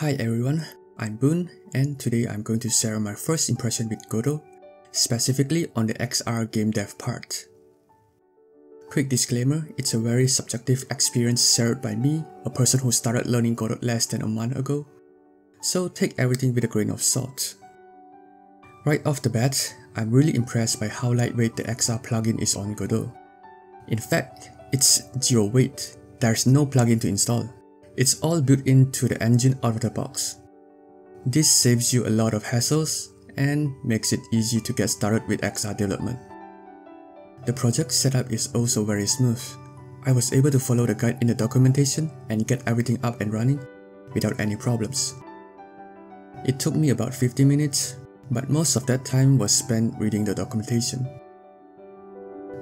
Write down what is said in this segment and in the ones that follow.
Hi everyone, I'm Boon and today I'm going to share my first impression with Godot, specifically on the XR game dev part. Quick disclaimer, it's a very subjective experience shared by me, a person who started learning Godot less than a month ago, so take everything with a grain of salt. Right off the bat, I'm really impressed by how lightweight the XR plugin is on Godot. In fact, it's zero weight, there's no plugin to install. It's all built into the engine out of the box. This saves you a lot of hassles and makes it easy to get started with XR development. The project setup is also very smooth. I was able to follow the guide in the documentation and get everything up and running without any problems. It took me about 50 minutes, but most of that time was spent reading the documentation.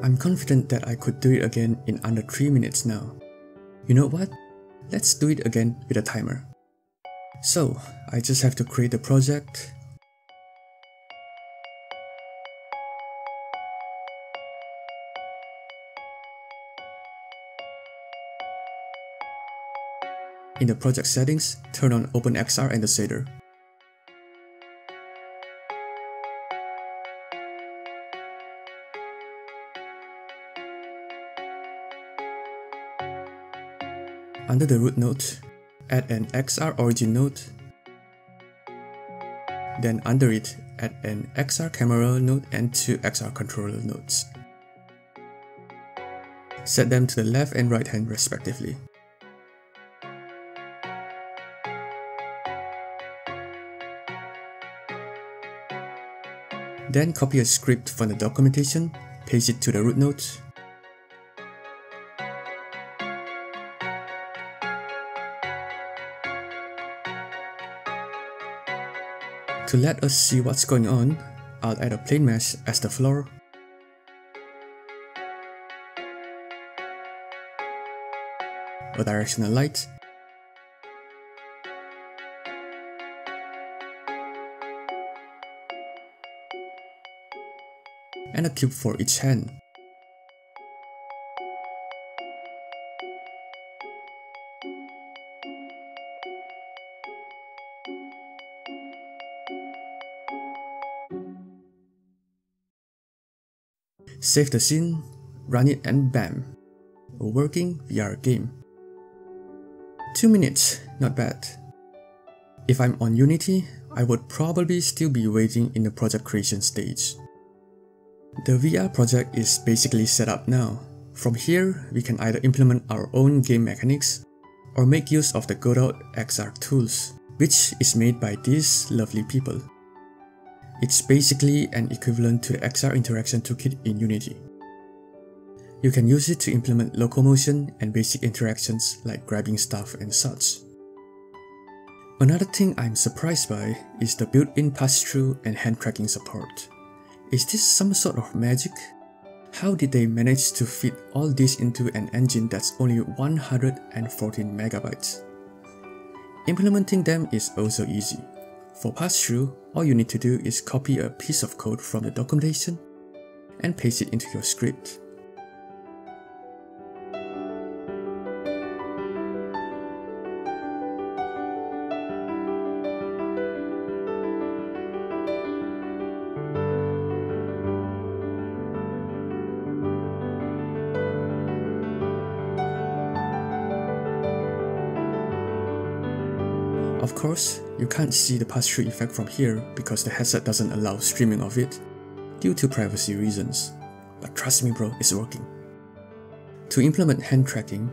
I'm confident that I could do it again in under 3 minutes now. You know what? Let's do it again with a timer. So, I just have to create the project, In the project settings, turn on OpenXR and the shader. Under the root node, add an XR origin node. Then under it, add an XR camera node and two XR controller nodes. Set them to the left and right hand respectively. Then copy a script from the documentation, paste it to the root node, To let us see what's going on, I'll add a plane mesh as the floor. A directional light. And a cube for each hand. Save the scene, run it and bam, a working VR game. 2 minutes, not bad. If I'm on Unity, I would probably still be waiting in the project creation stage. The VR project is basically set up now. From here, we can either implement our own game mechanics or make use of the Godot XR tools, which is made by these lovely people. It's basically an equivalent to the XR Interaction Toolkit in Unity. You can use it to implement locomotion and basic interactions like grabbing stuff and such. Another thing I'm surprised by is the built-in pass-through and hand tracking support. Is this some sort of magic? How did they manage to fit all this into an engine that's only 114 megabytes? Implementing them is also easy. For pass-through, all you need to do is copy a piece of code from the documentation and paste it into your script. Of course, you can't see the pass-through effect from here because the headset doesn't allow streaming of it due to privacy reasons. But trust me bro, it's working. To implement hand tracking,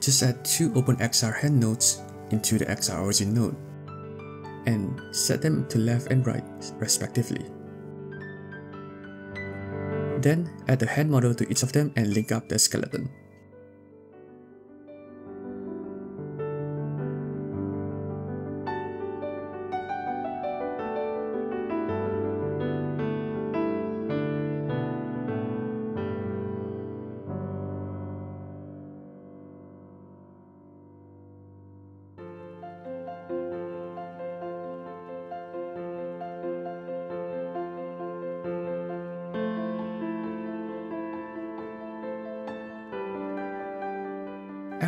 just add two OpenXR hand nodes into the XR origin node and set them to left and right respectively. Then add the hand model to each of them and link up the skeleton.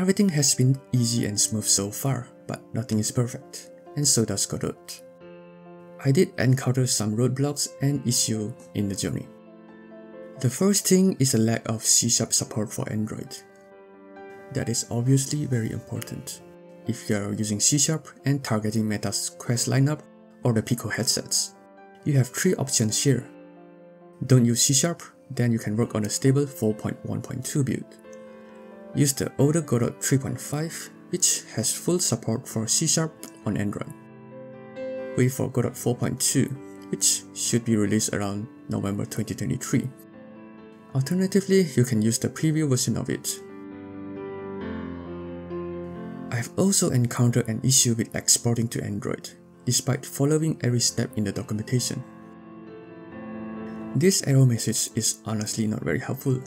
Everything has been easy and smooth so far, but nothing is perfect. and so does Godot. I did encounter some roadblocks and issues in the journey. The first thing is a lack of C-sharp support for Android. That is obviously very important. If you are using C-sharp and targeting Meta's Quest lineup or the Pico headsets, you have three options here. Don't use C-sharp, then you can work on a stable 4.1.2 build. Use the older Godot 3.5, which has full support for C-sharp on Android. Wait for Godot 4.2, which should be released around November 2023. Alternatively, you can use the preview version of it. I've also encountered an issue with exporting to Android, despite following every step in the documentation. This error message is honestly not very helpful.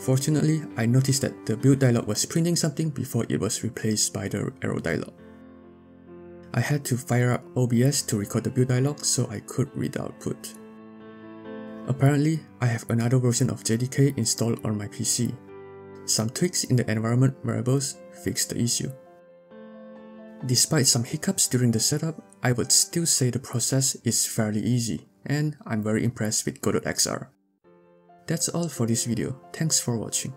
Fortunately, I noticed that the build dialog was printing something before it was replaced by the error dialog. I had to fire up OBS to record the build dialog so I could read the output. Apparently, I have another version of JDK installed on my PC. Some tweaks in the environment variables fixed the issue. Despite some hiccups during the setup, I would still say the process is fairly easy, and I'm very impressed with Godot XR. That's all for this video, thanks for watching.